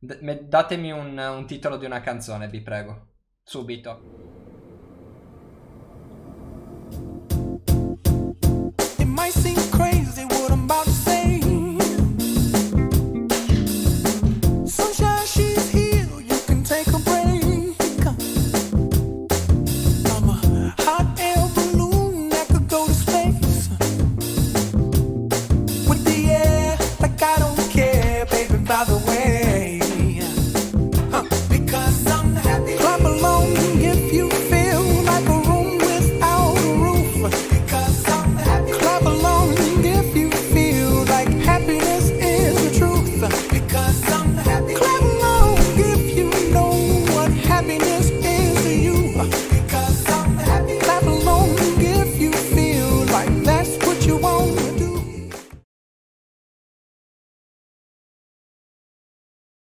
D- datemi un, un titolo di una canzone, vi prego. Subito.